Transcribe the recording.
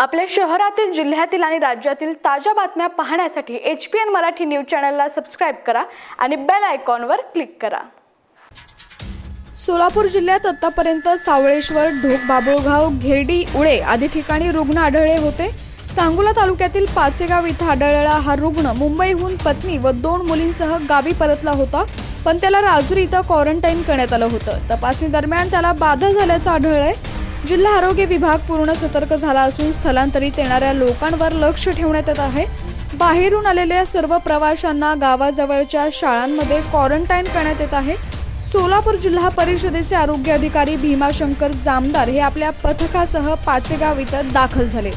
आपल्या शहरातील जिल्ह्यातील आणि राज्यातील ताज्या बातम्या पाहण्यासाठी H P N Marathi news चॅनलला सबस्क्राईब करा आणि बेल आयकॉनवर क्लिक करा. सोलापूर जिल्ह्यात आतापर्यंत सावळेश्वर ढोक बाबुळगाव घेरडी उळे आदी ठिकाणी रुग्ण आढळले होते. सांगोला तालुक्यातील पाचेगाव इथं आढळलेला हा रुग्ण मुंबईहून पत्नी व दोन मुलींसह गावी परतला होता पण त्याला राजुरी इथं क्वारंटाईन करण्यात आलं होतं. तपासणी दरम्यान त्याला बाधा झाल्याचं आढळलंय. जिल्हा आरोग्य विभाग पूर्ण सतर्क झाला असून स्थलांतरित येणाऱ्या लोकांवर लक्ष ठेवण्यात येत आहे. बाहेरून आलेल्या सर्व प्रवाशांना गावाजवळच्या शाळांमध्ये क्वारंटाईन करण्यात येत आहे. सोलापूर जिल्हा परिषदेचे आरोग्य अधिकारी भीमाशंकर जामदार हे आपल्या पथकासह पाचेगाव इथं दाखल झाले.